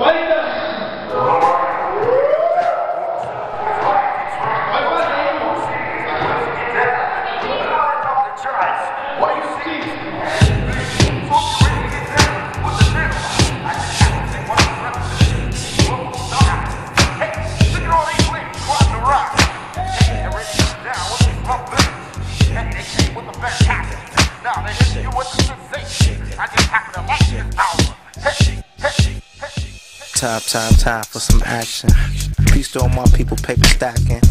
Why Time, time, time for some action. Peace to all my people, paper stacking.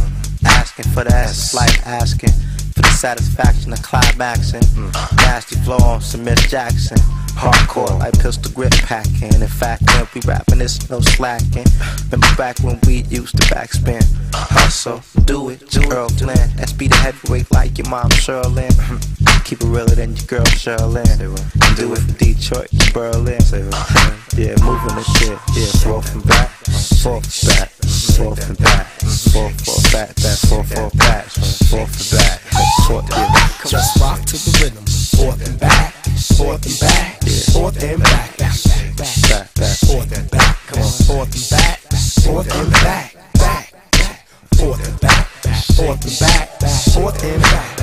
Asking for the S, like asking for the satisfaction of climaxing. Nasty flow on some Miss Jackson. Hardcore like pistol grip packing. In fact, when we rapping, it's no slacking. Remember back when we used to backspin. Hustle, do it, Errol Flynn. SB the heavyweight like your mom Sherlyn. Keep it realer than your girl Sherlyn. Do it from Detroit to Berlin. Yeah, moving the shit. Yeah, forth and back, forth and back, forth and back, forth, forth, back, back, forth, forth, back, forth and back, forth, yeah. Just rock to the rhythm. Forth and back, forth and back, forth and back, back, back, back, Back, back. forth and back. Come on, forth and back, forth and back, back, back, forth and back, forth and back, forth and back.